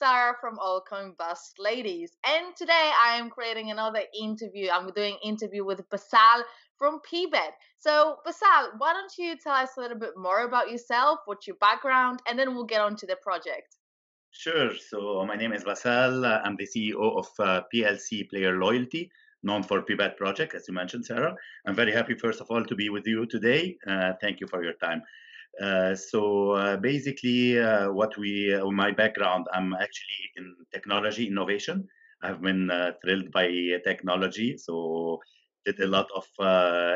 Sarah from Altcoin Buzz Ladies, and today I am creating another interview. I'm doing interview with Basal from PBET. So, Basal, why don't you tell us a little bit more about yourself, what's your background, and then we'll get on to the project. Sure. So, my name is Basal. I'm the CEO of uh, PLC Player Loyalty, known for PBET project, as you mentioned, Sarah. I'm very happy, first of all, to be with you today. Uh, thank you for your time. Uh, so uh, basically, uh, what we, uh, my background, I'm actually in technology innovation. I've been uh, thrilled by technology, so did a lot of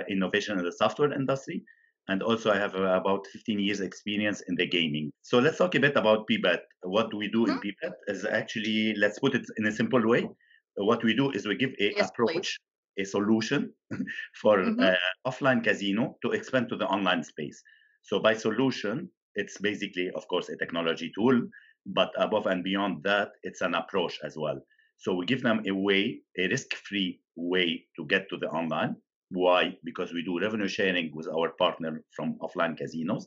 innovation in the software industry, and also I have about 15 years experience in the gaming. So let's talk a bit about PBET. What we do mm-hmm. in PBET is actually, let's put it in a simple way. What we do is we give a yes, approach, please. a solution for mm-hmm. offline casino to expand to the online space. So by solution, it's basically, of course, a technology tool, but above and beyond that, it's an approach as well. So we give them a way, a risk-free way to get to the online. Why? Because we do revenue sharing with our partner from offline casinos,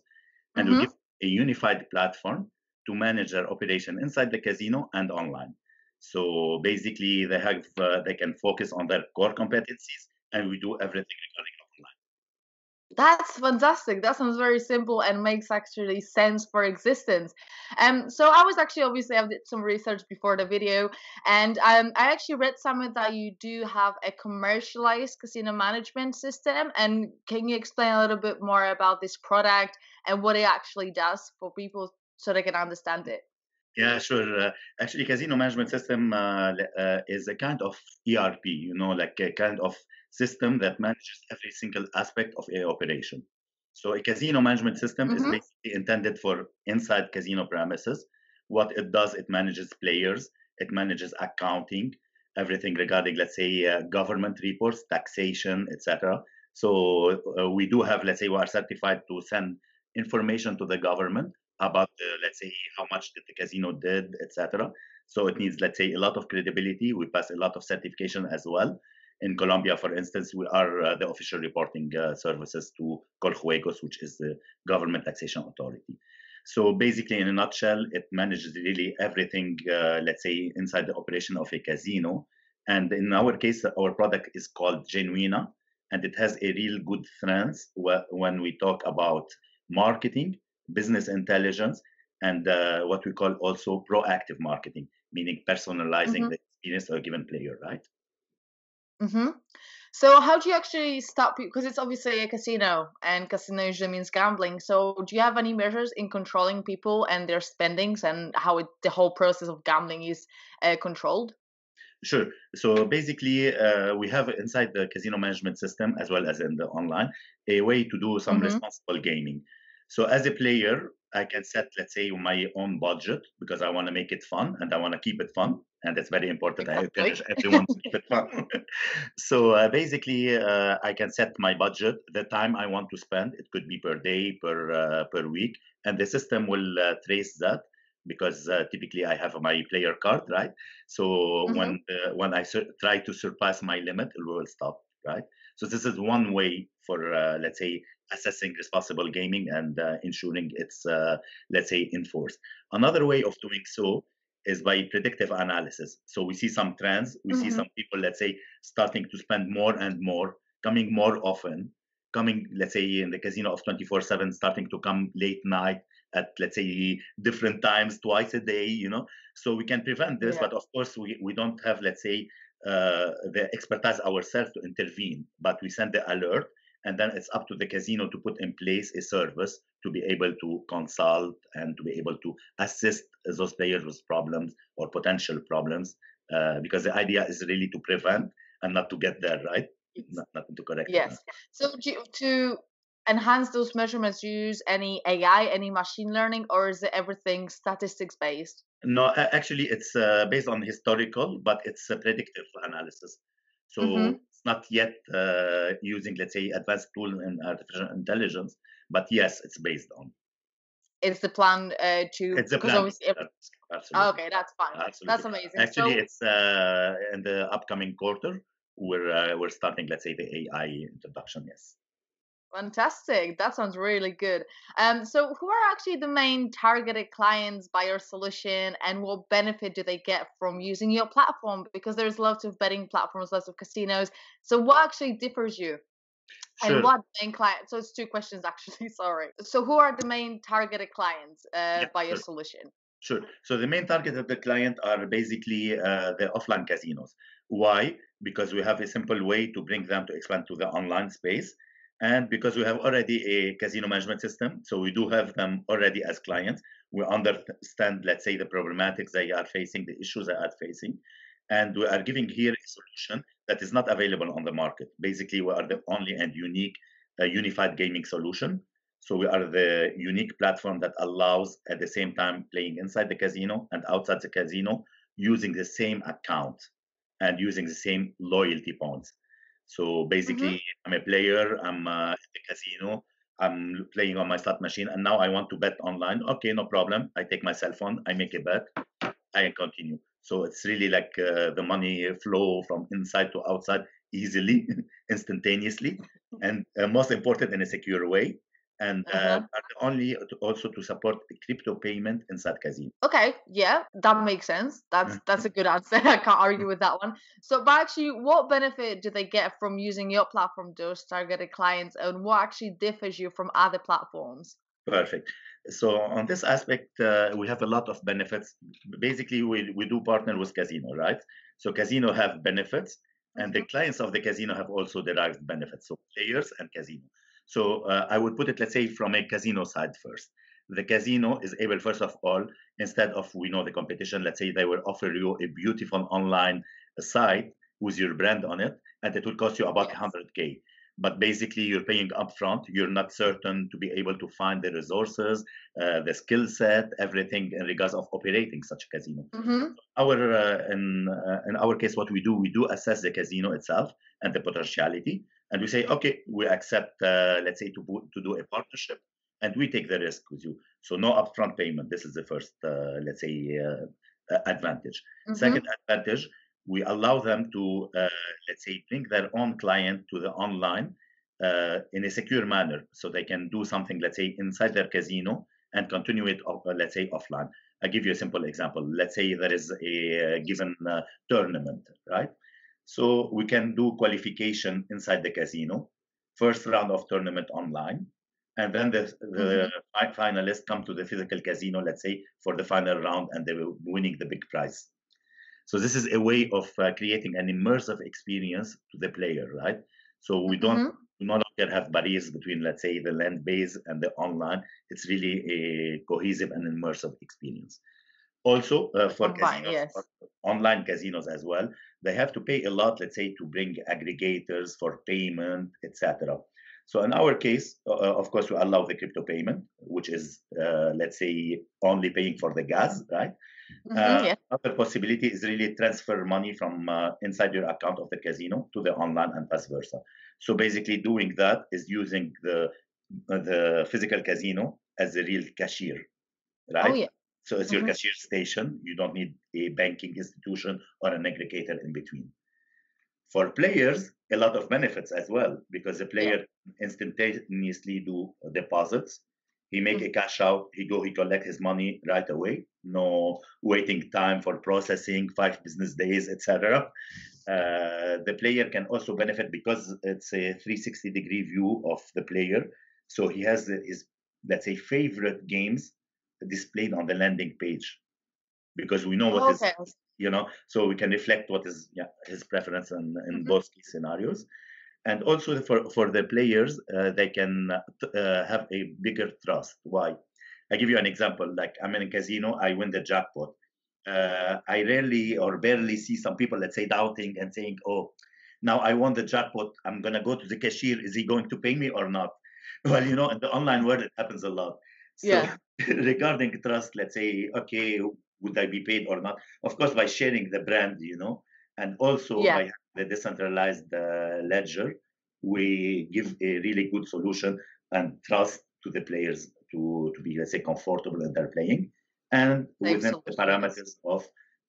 and mm-hmm. we give a unified platform to manage their operation inside the casino and online. So basically, they have uh, they can focus on their core competencies, and we do everything regarding that's fantastic. That sounds very simple and makes actually sense for existence. Um, so I was actually obviously I did some research before the video, and um, I actually read somewhere that you do have a commercialized casino management system. And can you explain a little bit more about this product and what it actually does for people so they can understand it? Yeah, sure. Uh, actually, casino management system uh, uh, is a kind of ERP, you know, like a kind of system that manages every single aspect of a operation. So a casino management system mm-hmm. is basically intended for inside casino premises. What it does, it manages players, it manages accounting, everything regarding, let's say, uh, government reports, taxation, etc. So uh, we do have, let's say, we are certified to send information to the government about, uh, let's say, how much the casino did, etc. So it needs, let's say, a lot of credibility. We pass a lot of certification as well. In Colombia, for instance, we are uh, the official reporting uh, services to Coljuegos, which is the government taxation authority. So basically, in a nutshell, it manages really everything, uh, let's say, inside the operation of a casino. And in our case, our product is called Genuina, and it has a real good strength when we talk about marketing, business intelligence, and uh, what we call also proactive marketing, meaning personalizing mm-hmm. the experience of a given player, right? Mm-hmm. So how do you actually stop Because it's obviously a casino, and casino usually means gambling. So do you have any measures in controlling people and their spendings, and how it, the whole process of gambling is uh, controlled? Sure. So basically, uh, we have inside the casino management system, as well as in the online, a way to do some mm-hmm. responsible gaming. So as a player, I can set, let's say, my own budget because I want to make it fun and I want to keep it fun. And that's very important. Exactly. I encourage everyone to keep it fun. so uh, basically, uh, I can set my budget, the time I want to spend. It could be per day, per uh, per week, and the system will uh, trace that because uh, typically I have my player card, right? So mm-hmm. when uh, when I sur- try to surpass my limit, it will stop, right? So this is one way for let's say assessing responsible gaming and uh, ensuring it's, uh, let's say, enforced. Another way of doing so is by predictive analysis. So we see some trends, we mm-hmm. see some people, let's say, starting to spend more and more, coming more often, coming, let's say, in the casino of 24 7, starting to come late night at, let's say, different times, twice a day, you know. So we can prevent this, yeah. but of course, we, we don't have, let's say, uh, the expertise ourselves to intervene, but we send the alert and then it's up to the casino to put in place a service to be able to consult and to be able to assist those players with problems or potential problems uh, because the idea is really to prevent and not to get there right? Not, not to correct yes. so to, to enhance those measurements do you use any ai any machine learning or is it everything statistics based no actually it's uh, based on historical but it's a predictive analysis. So mm-hmm not yet uh, using, let's say, advanced tool in artificial intelligence, but yes, it's based on. It's the plan uh, to. It's the plan. Obviously every... Absolutely. okay, that's fine. Absolutely. That's amazing. Actually, so... it's uh, in the upcoming quarter. We're uh, we're starting, let's say, the AI introduction. Yes. Fantastic. That sounds really good. Um, so who are actually the main targeted clients by your solution and what benefit do they get from using your platform? Because there's lots of betting platforms, lots of casinos. So what actually differs you? Sure. And what main client? So it's two questions actually, sorry. So who are the main targeted clients uh, Yeah, by your sure. solution? Sure. So the main target of the client are basically uh, the offline casinos. Why? Because we have a simple way to bring them to expand to the online space. And because we have already a casino management system, so we do have them already as clients. We understand, let's say, the problematics they are facing, the issues they are facing. And we are giving here a solution that is not available on the market. Basically, we are the only and unique uh, unified gaming solution so we are the unique platform that allows at the same time playing inside the casino and outside the casino using the same account and using the same loyalty points. So Mm-hmm. basically, I'm a player, I'm uh, at the casino, I'm playing on my slot machine, and now I want to bet online. Okay, no problem. I take my cell phone, I make a bet, I continue. So it's really like uh, the money flow from inside to outside easily, instantaneously, and uh, most important in a secure way. And uh, Uh-huh. only to also to support crypto payment inside casino. Okay, yeah, that makes sense. That's that's a good answer. I can't argue with that one. So, but actually, what benefit do they get from using your platform, those targeted clients, and what actually differs you from other platforms? Perfect. So on this aspect, uh, we have a lot of benefits. Basically, we, we do partner with casino, right? So casino have benefits, and the hmm clients of the casino have also derived benefits. So players and casino. So uh, I would put it, let's say, from a casino side first. The casino is able, first of all, instead of we know the competition, let's say they will offer you a beautiful online site with your brand on it, and it will cost you about 100k but basically you're paying upfront. You're not certain to be able to find the resources uh, the skill set everything in regards of operating such a casino. Hmm our uh, in uh, in our case what we do we do assess the casino itself and the potentiality and we say okay we accept uh, let's say to, to do a partnership and we take the risk with you. So no upfront payment. This is the first uh, let's say uh, advantage. Second hmm advantage we allow them to uh, let's say bring their own client to the online uh, in a secure manner so they can do something let's say inside their casino and continue it uh, let's say offline. I give you a simple example. Let's say there is a given uh, tournament right so we can do qualification inside the casino first round of tournament online and then the, the hmm finalists come to the physical casino let's say for the final round and they will winning the big prize so this is a way of uh, creating an immersive experience to the player, right? So we don't hmm we no longer have barriers between, let's say, the land base and the online. It's really a cohesive and immersive experience. Also, uh, for Combine, casinos, for online casinos as well, they have to pay a lot, let's say, to bring aggregators for payment, etc. So in our case, uh, of course, we allow the crypto payment, which is, uh, let's say, only paying for the gas, right? hmm Uh, Yes. other possibility is really transfer money from uh, inside your account of the casino to the online and vice versa. So basically, doing that is using the the physical casino as a real cashier, right? Oh right? yeah. So it's your hmm cashier station. You don't need a banking institution or an aggregator in between. For players, a lot of benefits as well because the Yeah. player instantaneously do deposits. He make hmm a cash out. He go. He collect his money right away. No waiting time for processing, five business days, etc. Uh, the player can also benefit because it's a 360 degree view of the player. So he has his let's say favorite games displayed on the landing page because we know what is Okay. you know so we can reflect what is yeah, his preference in, in hmm both case scenarios. And also for for the players uh, they can uh, uh, have a bigger trust. Why? I give you an example like i'm in a casino i win the jackpot. Uh, i rarely or barely see some people let's say doubting and saying oh now i won the jackpot. I'm going to go to the cashier. Is he going to pay me or not? Well you know in the online world it happens a lot so Yeah. regarding trust let's say okay would i be paid or not of course by sharing the brand you know and also Yeah. by the decentralized uh, ledger we give a really good solution and trust to the players to, to be let's say comfortable in their playing and Safe within the parameters of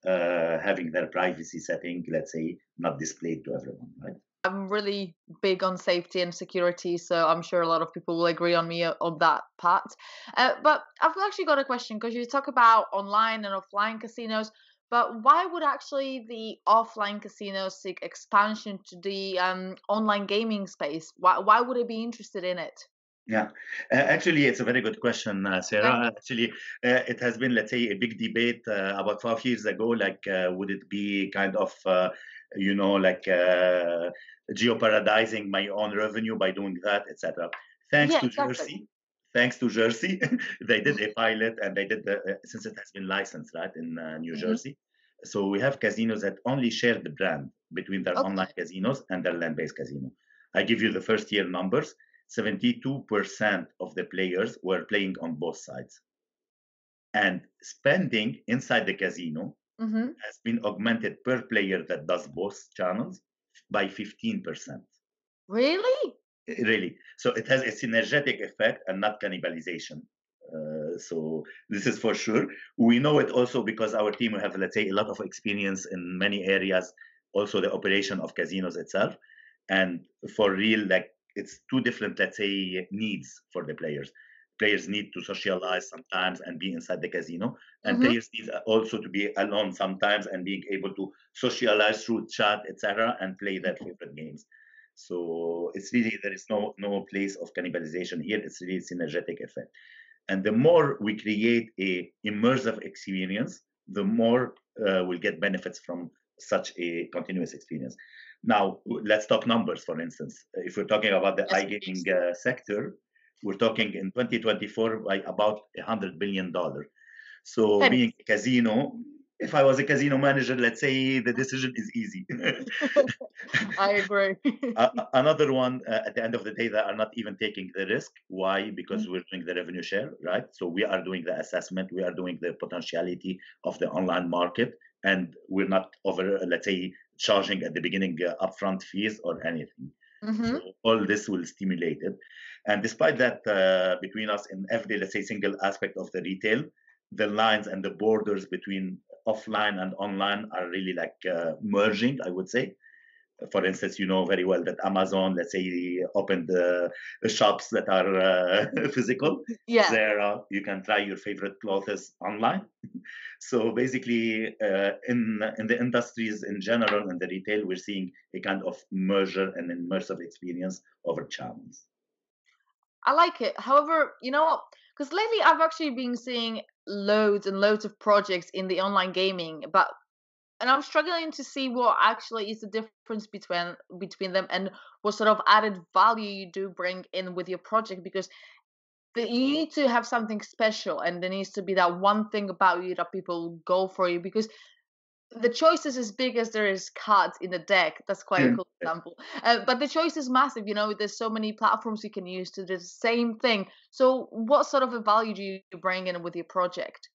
uh, having their privacy setting let's say not displayed to everyone right I'm really big on safety and security, so I'm sure a lot of people will agree on me on that part. Uh, but I've actually got a question because you talk about online and offline casinos. But why would actually the offline casinos seek expansion to the um, online gaming space? Why, why would they be interested in it? Yeah, uh, actually, it's a very good question, uh, Sarah. Actually, uh, it has been, let's say, a big debate uh, about five years ago. Like, uh, would it be kind of, uh, you know, like uh, jeopardizing my own revenue by doing that, etc. Thanks yeah, to exactly. Jersey, thanks to Jersey, they did mm-hmm. a pilot and they did the, uh, since it has been licensed, right, in uh, New mm-hmm. Jersey. So we have casinos that only share the brand between their okay. online casinos and their land-based casino. I give you the first year numbers 72% of the players were playing on both sides. And spending inside the casino mm-hmm. has been augmented per player that does both channels by 15%. Really? Really. So it has a synergetic effect and not cannibalization. Uh, so this is for sure. We know it also because our team have, let's say, a lot of experience in many areas, also the operation of casinos itself. And for real, like it's two different, let's say, needs for the players. Players need to socialize sometimes and be inside the casino, and mm-hmm. players need also to be alone sometimes and being able to socialize through chat, etc., and play their favorite games. So it's really there is no no place of cannibalization here. It's really synergetic effect, and the more we create a immersive experience, the more uh, we'll get benefits from such a continuous experience. Now, let's talk numbers, for instance. If we're talking about the iGaming uh, sector, we're talking in 2024 by about $100 billion. So, being a casino, if I was a casino manager, let's say the decision is easy. I agree. Another one, uh, at the end of the day, that are not even taking the risk. Why? Because mm-hmm. we're doing the revenue share, right? So we are doing the assessment, we are doing the potentiality of the online market, and we're not over, let's say, charging at the beginning uh, upfront fees or anything. Mm-hmm. So all this will stimulate it. And despite that, uh, between us in every, let's say, single aspect of the retail, the lines and the borders between offline and online are really like uh, merging, I would say for instance, you know very well that Amazon, let's say, opened the, the shops that are uh, physical. Yeah. There, uh, you can try your favorite clothes online. so basically, uh, in in the industries in general and the retail, we're seeing a kind of merger and immersive experience over channels. I like it. However, you know, because lately I've actually been seeing loads and loads of projects in the online gaming, but and I'm struggling to see what actually is the difference between between them and what sort of added value you do bring in with your project because the, you need to have something special and there needs to be that one thing about you that people go for you because the choice is as big as there is cards in the deck. That's quite a cool example. Uh, but the choice is massive. You know, there's so many platforms you can use to do the same thing. So, what sort of a value do you bring in with your project?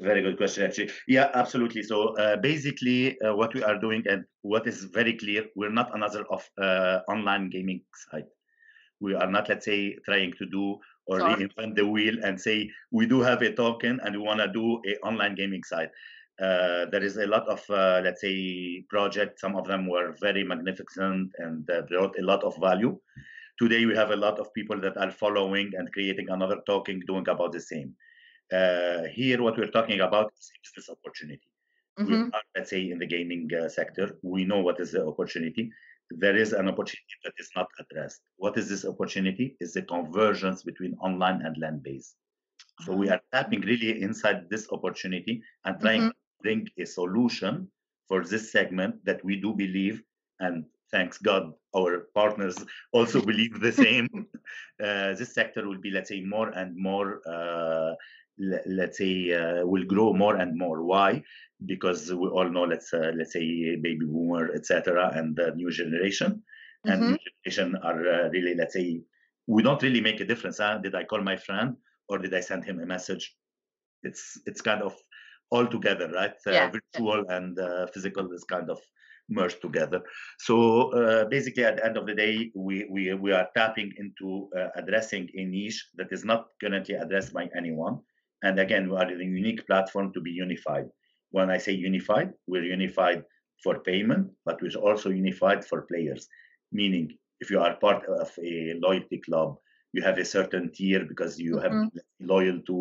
Very good question, actually. Yeah, absolutely. So uh, basically, uh, what we are doing and what is very clear, we're not another of uh, online gaming site. We are not, let's say, trying to do or Sorry. reinvent the wheel and say we do have a token and we want to do a online gaming site. Uh, there is a lot of, uh, let's say, projects. Some of them were very magnificent and uh, brought a lot of value. Today, we have a lot of people that are following and creating another token doing about the same. Uh, here, what we're talking about is business opportunity. Mm-hmm. We are, let's say, in the gaming uh, sector, we know what is the opportunity. There is an opportunity that is not addressed. What is this opportunity? Is the convergence between online and land based. So we are tapping really inside this opportunity and trying mm-hmm. to bring a solution for this segment that we do believe, and thanks God, our partners also believe the same. Uh, this sector will be, let's say, more and more uh, let's say uh, will grow more and more. Why? Because we all know let's uh, let's say baby boomer etc and the new generation. And mm-hmm. new generation are uh, really let's say we don't really make a difference huh? did i call my friend or did i send him a message? It's it's kind of all together right? Uh, yeah. virtual and uh, physical is kind of merged together. So uh, basically at the end of the day we we, we are tapping into addressing a niche that is not currently addressed by anyone and again, we are a unique platform to be unified. When I say unified, we're unified for payment, but we're also unified for players. meaning if you are part of a loyalty club, you have a certain tier because you have Mhm. been loyal to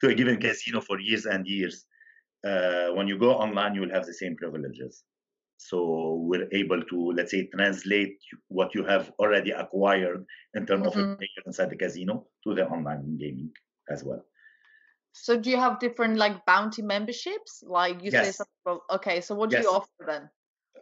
to a given casino for years and years. Uh, when you go online, you will have the same privileges. So we're able to, let's say, translate what you have already acquired in terms of Mhm. information inside the casino to the online gaming as well. So do you have different like bounty memberships? Like you say something about, okay, so what do you offer then?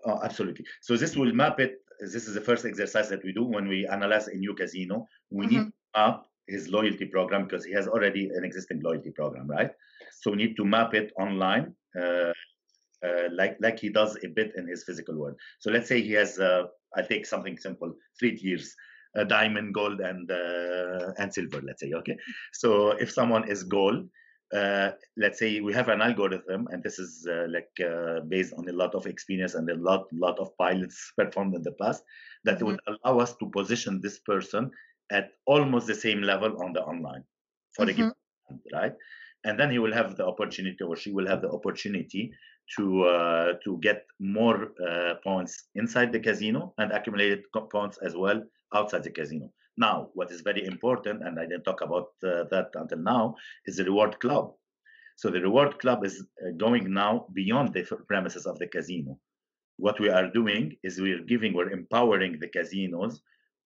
Oh, absolutely. So this will map it. This is the first exercise that we do when we analyze a new casino. We need Mhm. to map his loyalty program because he has already an existing loyalty program, right? So we need to map it online, uh, uh, like like he does a bit in his physical world. So let's say he has, uh, I take something simple, three tiers: uh, diamond, gold, and uh, and silver. Let's say, okay. So if someone is gold, uh, let's say we have an algorithm, and this is uh, like uh, based on a lot of experience and a lot lot of pilots performed in the past, that Mhm. would allow us to position this person at almost the same level on the online for a given Mhm. right? And then he will have the opportunity, or she will have the opportunity to uh, to get more uh, points inside the casino and accumulated points as well outside the casino. Now, what is very important, and I didn't talk about uh, that until now, is the reward club. So the reward club is uh, going now beyond the premises of the casino. What we are doing is we're giving, we're empowering the casinos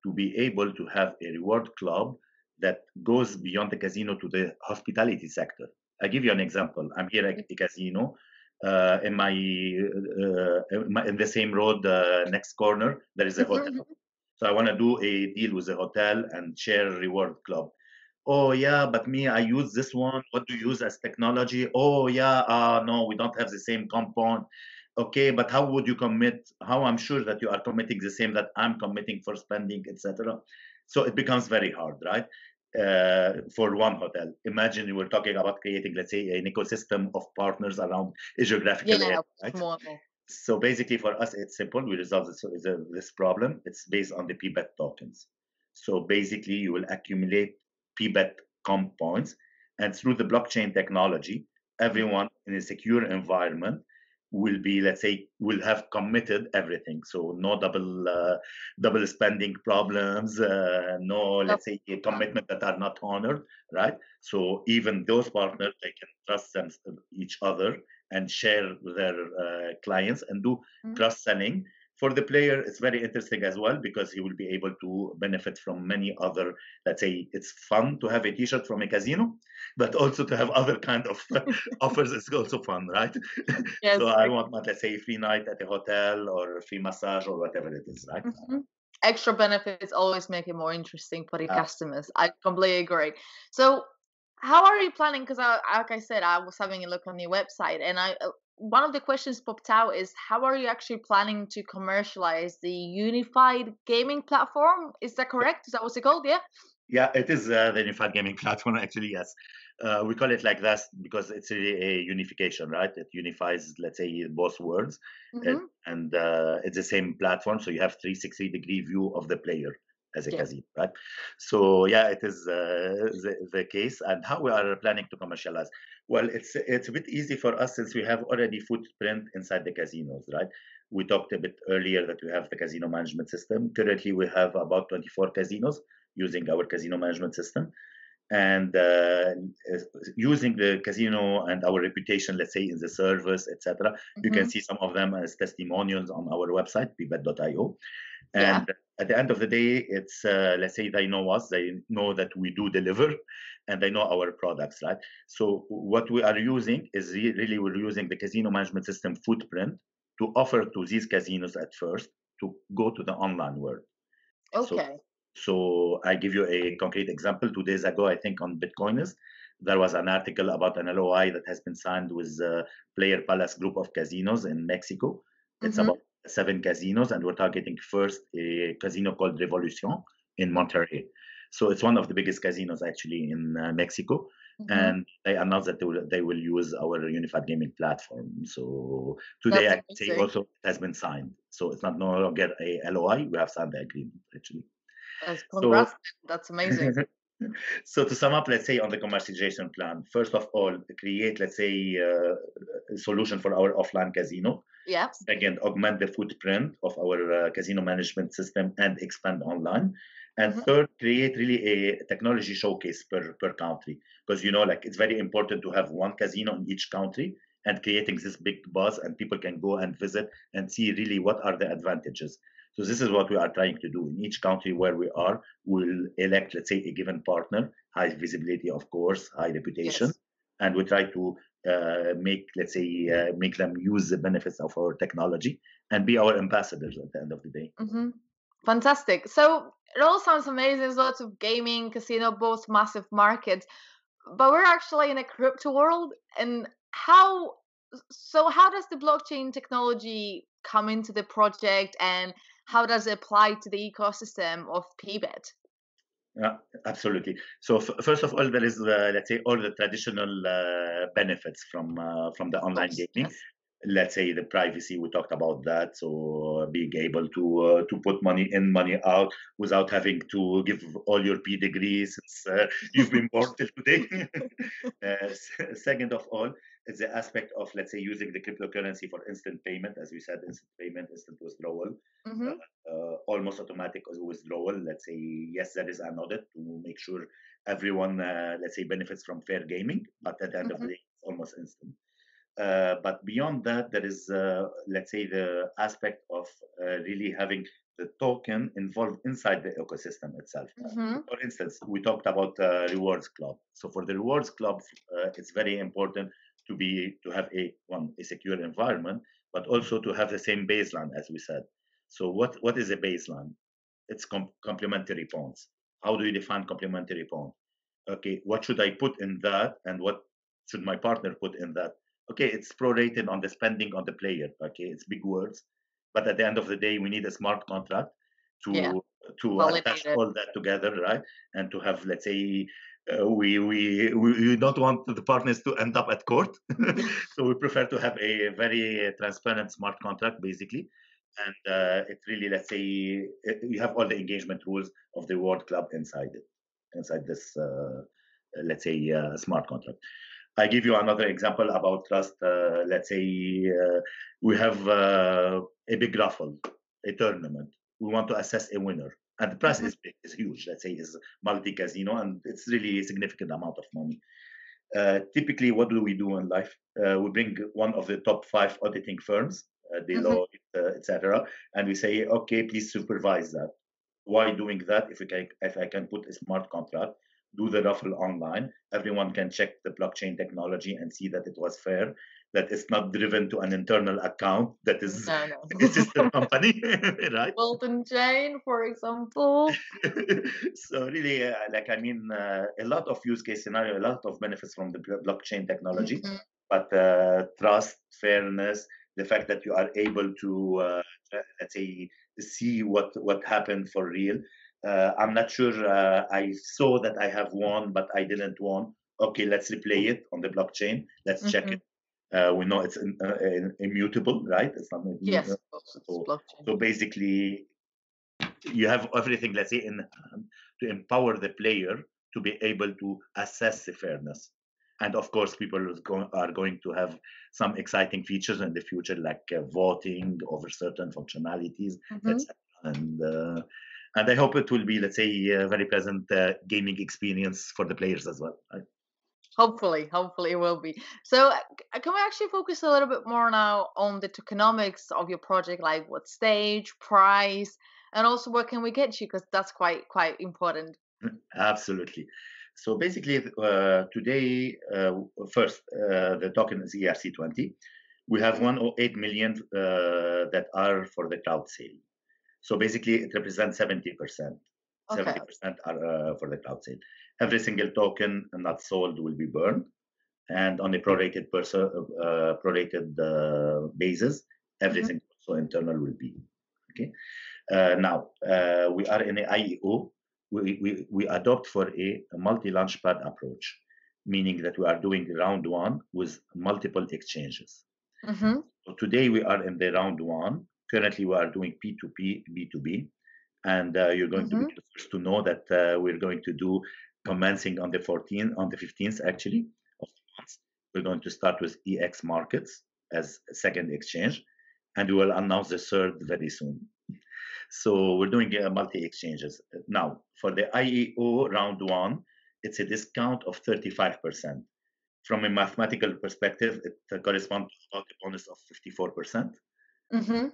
to be able to have a reward club that goes beyond the casino to the hospitality sector. I give you an example. I'm here at a casino. Uh, in my, uh, in my in the same road uh, next corner there is a hotel. So I want to do a deal with the hotel and share reward club. Oh yeah, but me, I use this one. What do you use as technology? Oh yeah, uh, no, we don't have the same compound. Okay, but how would you commit? How I'm sure that you are committing the same that I'm committing for spending, etc. So it becomes very hard, right? Uh, for one hotel. Imagine you were talking about creating, let's say, an ecosystem of partners around a geographical Yeah, area, right? more. So basically, for us, it's simple. We resolve this, this problem. It's based on the PBET tokens. So basically, you will accumulate PBET comp points, and through the blockchain technology, everyone in a secure environment will be, let's say, will have committed everything. So no double uh, double spending problems, uh, no, let's say, a commitment that are not honored, right? So even those partners, they can trust them, each other and share their uh, clients and do Mhm. cross selling. For the player, it's very interesting as well because he will be able to benefit from many other. Let's say it's fun to have a T-shirt from a casino, but also to have other kind of offers is also fun, right? Yes. so I want, let's say, a free night at a hotel or a free massage or whatever it is, right? Mhm. Extra benefits always make it more interesting for the Uh, customers. I completely agree. So, how are you planning? Because, I, like I said, I was having a look on your website, and I uh, one of the questions popped out is how are you actually planning to commercialize the unified gaming platform? Is that correct? Is that what's it called? Yeah. Yeah, it is uh, the unified gaming platform. Actually, yes, uh, we call it like that because it's really a unification, right? It unifies, let's say, both words, hmm and, and uh, it's the same platform. So you have 360 degree view of the player as a Yeah. casino, right? So yeah, it is uh, the, the case. And how we are planning to commercialize? Well, it's it's a bit easy for us since we have already footprint inside the casinos, right? We talked a bit earlier that we have the casino management system. Currently, we have about 24 casinos using our casino management system and uh, using the casino and our reputation, let's say in the service, etc. You can Mhm. see some of them as testimonials on our website, pbet.io. Yeah. And at the end of the day, it's uh, let's say they know us, they know that we do deliver, and they know our products, right? So what we are using is really we're using the casino management system footprint to offer to these casinos at first to go to the online world. Okay. so I give you a concrete example. Two days ago, I think on Bitcoinist, there was an article about an LOI that has been signed with uh, Player Palace Group of Casinos in Mexico. It's hmm about seven casinos, and we're targeting first a casino called Revolution in Monterrey. So it's one of the biggest casinos actually in uh, Mexico. hmm And they announced that they will, they will use our unified gaming platform. So today, I can say also it has been signed. So it's not no longer a LOI. We have signed the agreement actually. That's So. That's amazing. so to sum up, let's say on the commercialization plan, first of all, create, let's say, uh, a solution for our offline casino Second, augment the footprint of our uh, casino management system and expand online. And mm-hmm. third, create really a technology showcase per, per country. Because, you know, like it's very important to have one casino in each country and creating this big buzz and people can go and visit and see really what are the advantages. So this is what we are trying to do. In each country where we are, we'll elect, let's say, a given partner, high visibility, of course, high reputation, yes. and we try to make, let's say, uh, make them use the benefits of our technology and be our ambassadors at the end of the day. Mm-hmm. Fantastic. So it all sounds amazing. There's lots of gaming, casino, both massive markets, but we're actually in a crypto world. And how? So how does the blockchain technology come into the project, and how does it apply to the ecosystem of PBet? Yeah, absolutely. So f- first of all, there is uh, let's say all the traditional uh, benefits from uh, from the online gaming. Let's say the privacy we talked about that so being able to uh, to put money in money out without having to give all your pedigree since uh, you've been born till today uh, second of all the aspect of let's say using the cryptocurrency for instant payment as we said instant payment instant withdrawal mm-hmm. Uh, uh, almost automatic withdrawal let's say yes there is an audit to make sure everyone uh, let's say benefits from fair gaming but at the end mm-hmm. of the mm-hmm. day it's almost instant uh, but beyond that, there is, uh, let's say, the aspect of uh, really having the token involved inside the ecosystem itself. Mm-hmm. For instance, we talked about uh, rewards club. So for the rewards club, uh, it's very important to be to have a one a secure environment, but also to have the same baseline as we said. So what what is a baseline? It's com- complementary points. How do you define complementary point? Okay, what should I put in that, and what should my partner put in that? okay, it's prorated on the spending on the player. Okay, it's big words, but at the end of the day, we need a smart contract to yeah. to attach all that together, right? And to have, let's say, uh, we, we we don't want the partners to end up at court, so we prefer to have a very transparent smart contract, basically. And uh, it really, let's say, you have all the engagement rules of the World Club inside it, inside this, uh, let's say, uh, smart contract. I give you another example about trust. Uh, let's say uh, we have uh, a big raffle, a tournament. We want to assess a winner, and the price mm-hmm. is big, is huge. Let's say is multi casino, and it's really a significant amount of money. Uh, typically, what do we do in life? Uh, we bring one of the top five auditing firms, uh, Deloitte, mm-hmm. etc., and we say, okay, please supervise that. Why doing that? If we can, if I can put a smart contract do the raffle online. Everyone can check the blockchain technology and see that it was fair, that it's not driven to an internal account that is no, no. a sister company, right? Walton Chain, for example. so really, uh, like I mean, uh, a lot of use case scenario, a lot of benefits from the blockchain technology, mm-hmm. but uh, trust, fairness, the fact that you are able to, uh, let's say, see what what happened for real uh, I'm not sure uh, I saw that I have won, but I didn't won. Okay, let's replay it on the blockchain. Let's mm-hmm. check it. Uh, we know it's in, uh, in, immutable, right? It's not immutable. Yes, so, so, basically, you have everything, let's say, in to empower the player to be able to assess the fairness. And of course, people are going to have some exciting features in the future, like uh, voting over certain functionalities, mm-hmm. etc. And uh, and I hope it will be, let's say, a very pleasant uh, gaming experience for the players as well. Right? Hopefully, hopefully it will be. So, uh, can we actually focus a little bit more now on the tokenomics of your project, like what stage, price, and also where can we get you? Because that's quite quite important. Absolutely. So basically, uh, today, uh, first, uh, the token is ERC20. We have 108 million uh, that are for the cloud sale. So basically, it represents 70%. Okay. 70% are uh, for the cloud sale. Every single token not sold will be burned, and on a prorated perso- uh, prorated uh, basis, everything mm-hmm. also internal will be. Okay. Uh, now uh, we are in an IEO. We, we, we adopt for a, a multi-launchpad approach, meaning that we are doing round one with multiple exchanges. Mm-hmm. So today we are in the round one Currently, we are doing P2PB2B, and uh, you're going mm-hmm. to be the first to know that uh, we're going to do commencing on the 14th, on the 15th actually of the month. We're going to start with ExMarkets as a second exchange, and we will announce the third very soon. So we're doing uh, multi exchanges now for the IEO round one. It's a discount of 35%. From a mathematical perspective, it corresponds to about a bonus of 54%. percent mm hmm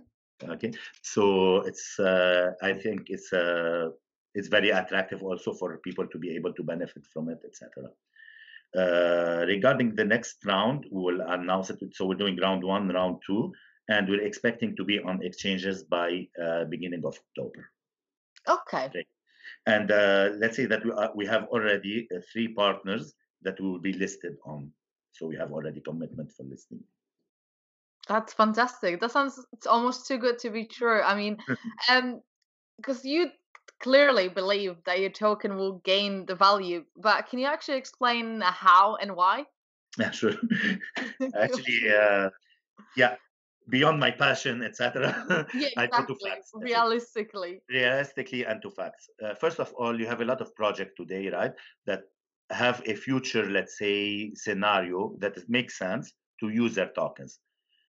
Okay, so it's uh, I think it's uh, it's very attractive also for people to be able to benefit from it, etc. Uh, regarding the next round, we will announce it. So we're doing round one, round two, and we're expecting to be on exchanges by uh, beginning of October. Okay. okay. And uh, let's say that we, are, we have already uh, three partners that will be listed on. So we have already commitment for listing. That's fantastic. That sounds it's almost too good to be true. I mean, um, because you clearly believe that your token will gain the value, but can you actually explain how and why? Yeah, sure. actually, uh, yeah, beyond my passion, etc. Yeah, exactly. I go to facts. Realistically. Realistically and to facts. Uh, first of all, you have a lot of projects today, right, that have a future, let's say, scenario that makes sense to use their tokens.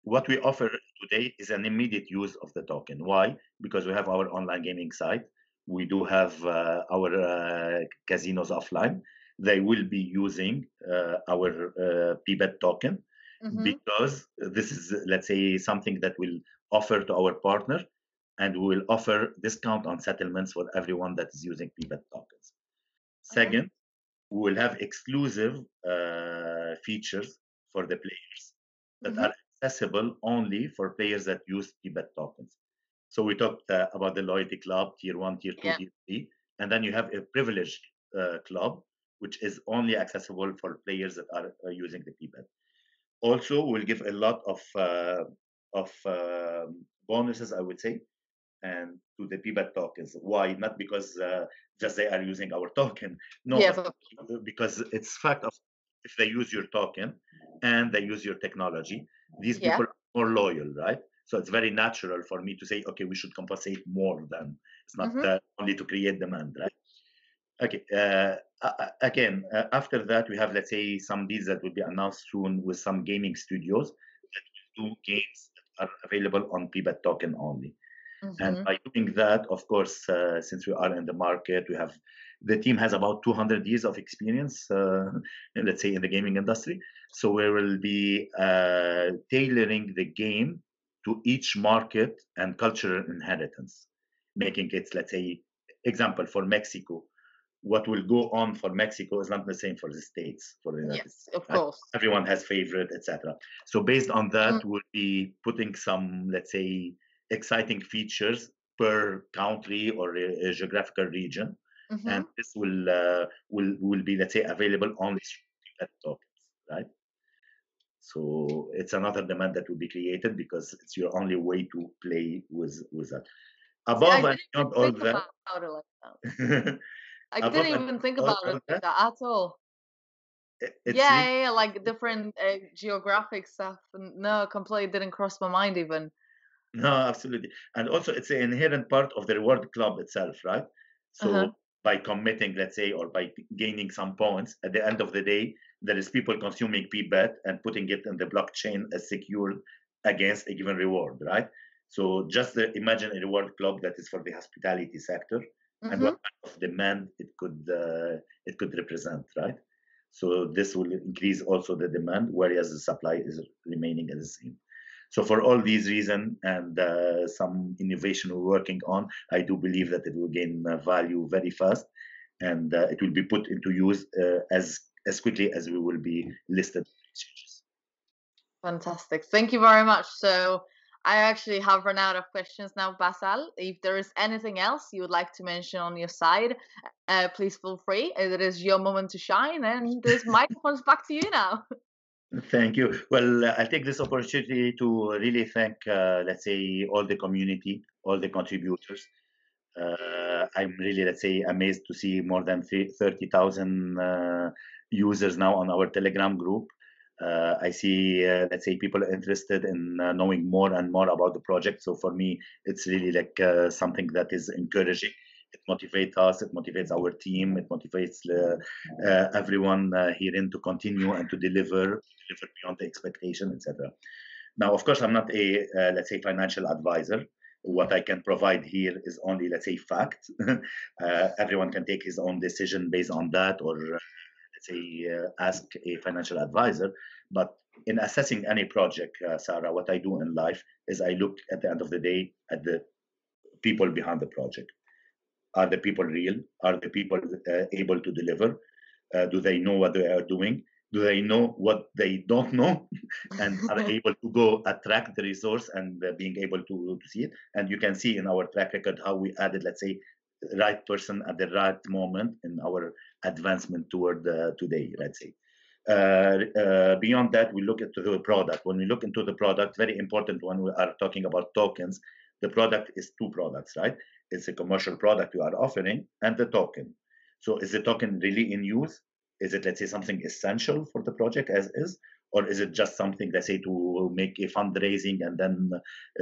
What we offer today is an immediate use of the token. Why? Because we have our online gaming site. We do have uh, our uh, casinos offline. They will be using uh, our uh, PBET token mm-hmm. because this is, let's say, something that we'll offer to our partner and we will offer discount on settlements for everyone that is using PBET tokens. Second, we will have exclusive uh, features for the players that mm-hmm. are accessible only for players that use PBET tokens. So we talked uh, about the loyalty club, tier one, tier two, yeah. tier three, and then you have a privileged uh, club, which is only accessible for players that are uh, using the PBET. Also, we'll give a lot of uh, of um, bonuses, I would say, and to the PBET tokens. Why? Not because uh, just they are using our token. No, yeah, but... because it's fact of if they use your token and they use your technology, these yeah. people are more loyal, right? So it's very natural for me to say, okay, we should compensate more than it's not mm-hmm. uh, only to create demand, right? Okay. Uh, again, uh, after that, we have let's say some deals that will be announced soon with some gaming studios that will do games that are available on PBET token only. Mm-hmm. And by doing that, of course, uh, since we are in the market, we have the team has about 200 years of experience, uh, let's say, in the gaming industry. So we will be uh, tailoring the game to each market and cultural inheritance, making it, let's say, example for Mexico. What will go on for Mexico is not the same for the states. For the United yes, States. of course. Everyone has favorite, etc. So based on that, mm. we'll be putting some, let's say, exciting features per country or a, a geographical region, mm-hmm. and this will uh, will will be let's say available only through tokens, right? So it's another demand that will be created because it's your only way to play with with that. Above and beyond all that, like I didn't even think about it like that at all. yeah, yeah, yeah, like different uh, geographic stuff. No, completely didn't cross my mind even. No, absolutely. And also, it's an inherent part of the reward club itself, right? So uh-huh. By committing, let's say, or by gaining some points, at the end of the day, there is people consuming PBET and putting it in the blockchain as secure against a given reward, right? So just the, imagine a reward club that is for the hospitality sector mm-hmm. and what kind of demand it could uh, it could represent, right? So this will increase also the demand, whereas the supply is remaining at the same. So for all these reasons and uh, some innovation we're working on, I do believe that it will gain uh, value very fast, and uh, it will be put into use uh, as as quickly as we will be listed. Fantastic. Thank you very much. So I actually have run out of questions now, Basal. If there is anything else you would like to mention on your side, uh, please feel free. It is your moment to shine, and this microphone's back to you now. Thank you. Well, I'll take this opportunity to really thank, uh, let's say, all the community, all the contributors. Uh, I'm really, let's say, amazed to see more than 30,000 uh, users now on our Telegram group. Uh, I see, uh, let's say, people interested in uh, knowing more and more about the project. So for me, it's really like something that is encouraging it motivates us, it motivates our team, it motivates uh, everyone uh, herein to continue and to deliver, deliver beyond the expectation, etc. Now, of course, I'm not a uh, let's say financial advisor. What I can provide here is only let's say fact. uh, everyone can take his own decision based on that, or uh, let's say uh, ask a financial advisor. But in assessing any project, Sarah, what I do in life is I look at the end of the day at the people behind the project. Are the people real? Are the people uh, able to deliver? Uh, do they know what they are doing? Do they know what they don't know? and are able to go attract the resource and uh, being able to, to see it? And you can see in our track record how we added, let's say, right person at the right moment in our advancement toward uh, today, let's say. Uh, uh, beyond that, we look into the product. When we look into the product, very important when we are talking about tokens, the product is two products, right? It's a commercial product you are offering and the token. So is the token really in use? Is it, let's say, something essential for the project as is? Or is it just something, let's say, to make a fundraising and then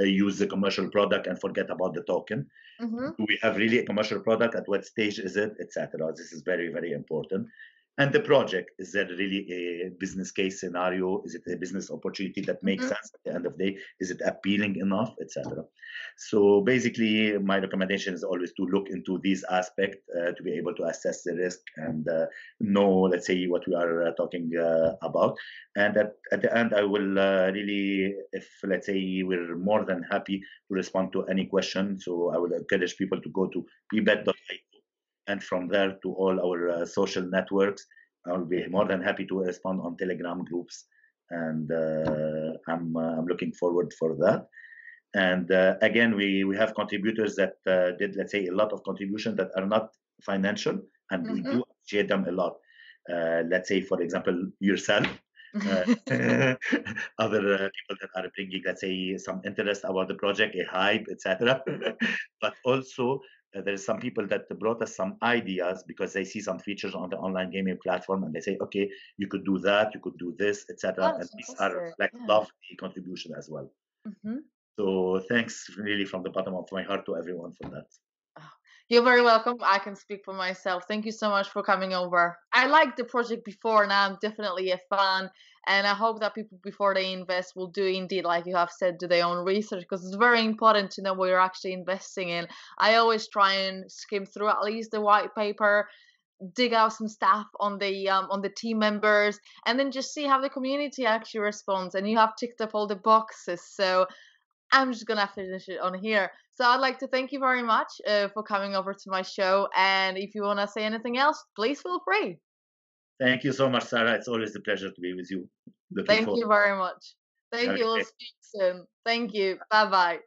uh, use the commercial product and forget about the token? Mm-hmm. Do we have really a commercial product? At what stage is it, etc.? This is very, very important and the project is that really a business case scenario? Is it a business opportunity that makes mm-hmm. sense? At the end of the day is it appealing enough etc so basically my recommendation is always to look into these aspects uh, to be able to assess the risk and uh, know let's say what we are uh, talking uh, about. And at, at the end i will uh, really if let's say we're more than happy to respond to any question. So i would encourage people to go to pbet.io and from there to all our uh, social networks. I'll be more than happy to respond on Telegram groups, and uh, I'm uh, I'm looking forward for that. And uh, again, we we have contributors that uh, did let's say a lot of contribution that are not financial, and mm-hmm. we do appreciate them a lot. Uh, let's say, for example, yourself. uh, other uh, people that are bringing, let's say, some interest about the project, a hype, etc. but also uh, there is some people that brought us some ideas because they see some features on the online gaming platform and they say okay you could do that you could do this etc oh, and these are like yeah. lovely contribution as well mm-hmm. so thanks really from the bottom of my heart to everyone for that you're very welcome. I can speak for myself. Thank you so much for coming over. I liked the project before, and I'm definitely a fan. And I hope that people, before they invest, will do indeed, like you have said, do their own research because it's very important to know what you're actually investing in. I always try and skim through at least the white paper, dig out some stuff on the um, on the team members, and then just see how the community actually responds. And you have ticked up all the boxes, so I'm just gonna finish it on here. So I'd like to thank you very much uh, for coming over to my show. And if you want to say anything else, please feel free. Thank you so much, Sara. It's always a pleasure to be with you. Looking thank forward. you very much. Thank you. We'll speak soon. Thank you. Bye bye.